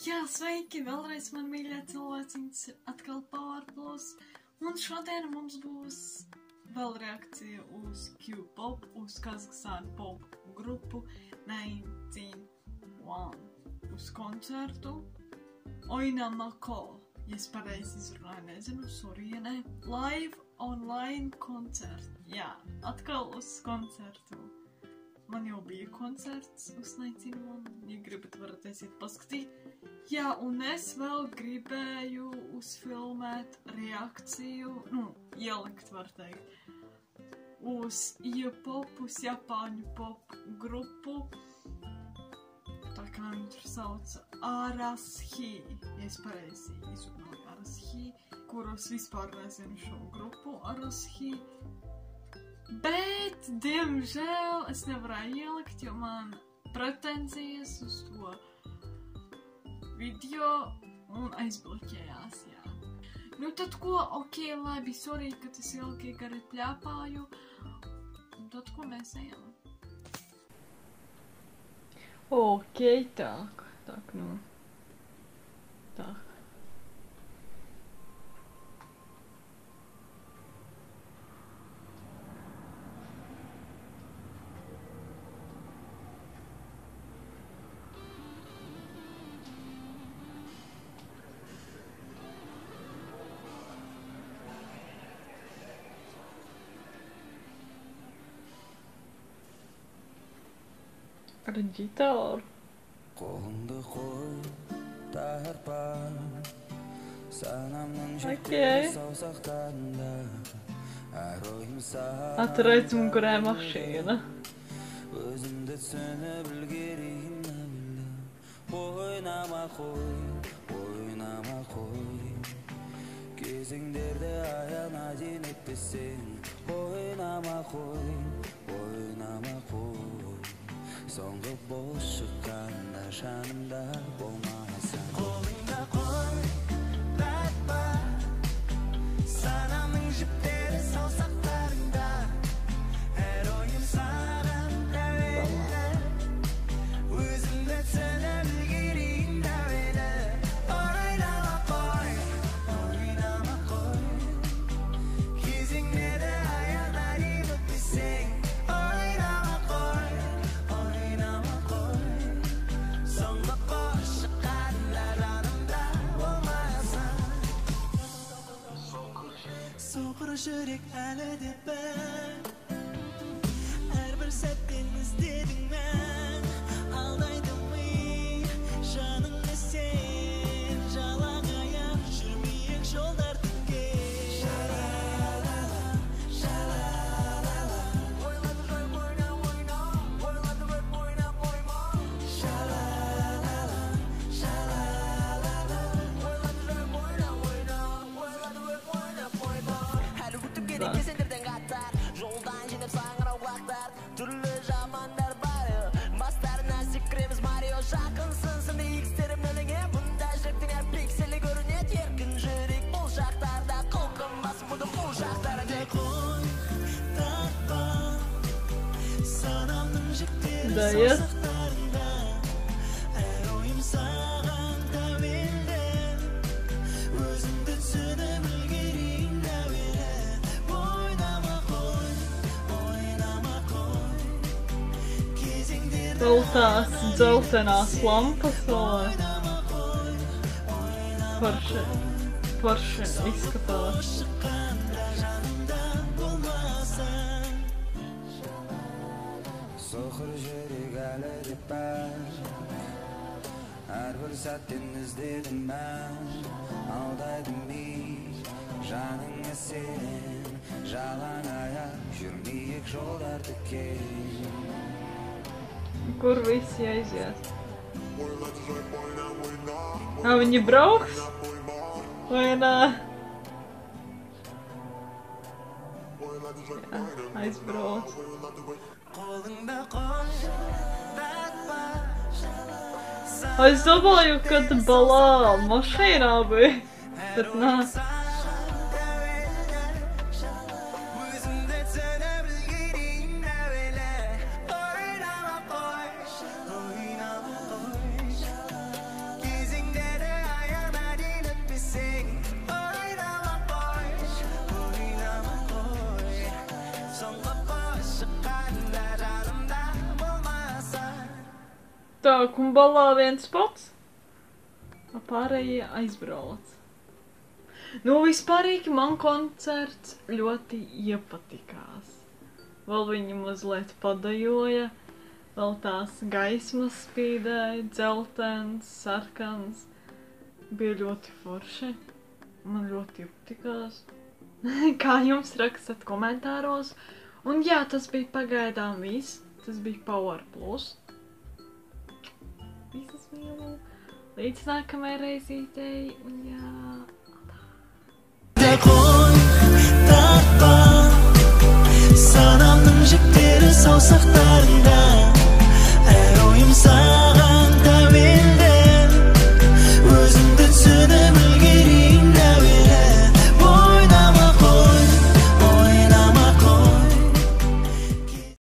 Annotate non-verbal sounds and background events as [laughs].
Jā, sveiki! Vēlreiz man mīļie cilvēciņas ir atkal Powerplus. Un šodien mums būs vēl reakcija uz Q-pop, uz Kazahstānu pop grupu 19one. Uz koncertu Oinamako, ja es pareizi izrunāju, nezinu, Surienē. Live online koncertu. Jā, atkal uz koncertu. Man jau bija koncerts uz Naicinu, un, ja gribat, varat aiziet paskatīt. Jā, un es vēl gribēju uzfilmēt reakciju, nu, ielikt, var teikt, uz J-pop, uz Japāņu pop grupu. Tā kā tur sauc Arashi, ja es pareizi izrunāju Arashi, kurus vispār nezinu šo grupu Arashi. Bet, diemžēl, es nevarēju ielikt, jo man pretenzijas uz to video un aizbloķējās, jā. Nu tad ko, ok, labi, sorry, ka tas ilgi gari pļāpāju. Tad ko mēs ejam? Okej, tak. Tak, no. Tak. Ģitāru. қолыңды қой санамның саусақтарында әр ойым саған mašīna. өзімді түсініп үлгерейін ойнама қой ойнама қой кезеңдерді аяна дейін етпесең ойнама қой ойнама қой соңғы бос шыққанда жанымда шанда болмасаң should it, alle de pijn. кезеңдерді Vēl tās dzeltenās lampas vēl. ойнама қой Forši. Forši izskatās. соқыр жүрек әлі деп бәр әрбір сәттен іздедім мән алдайды мен жаныңа сен жалаң аяқ жүрмейік жолдар тіккен курвы связи а он не браух? Ой. nice bro. Ay sabah yok kadın bala. Maşayın but not. Tā, kumbalā viens spots. a Pārējie aizbrauc. Nu, vispārīgi man koncerts ļoti iepatikās. Vēl viņi mazliet padajoja, vēl tās gaismas spīdēja, dzeltens, sarkans. Bija ļoti forši. Man ļoti patikās. [laughs] Kā jums rakstat komentāros? Un jā, tas bija pagaidām viss. Tas bija Power Plus. mīlu. Līdz nākamajai reizītei un саусақтарында Әр ойым